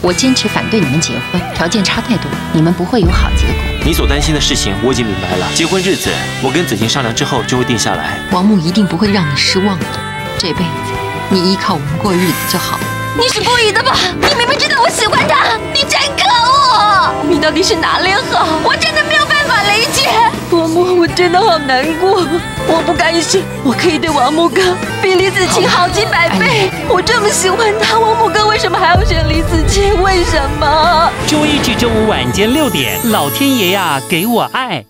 我坚持反对你们结婚，条件差太多，你们不会有好结果。你所担心的事情我已经明白了，结婚日子我跟子晴商量之后就会定下来。王木一定不会让你失望的，这辈子你依靠我们过日子就好。你是故意的吧？你明明知道我喜欢他，你真可恶！你到底是哪里好？我真的没有办法理解。王木，我真的好难过，我不甘心，我可以对王木哥比李子清好几百倍。我这么喜欢他，王木哥为什么还要选李子清？为什么？周一至周五晚间六点，老天爷呀，给我爱。